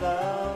love.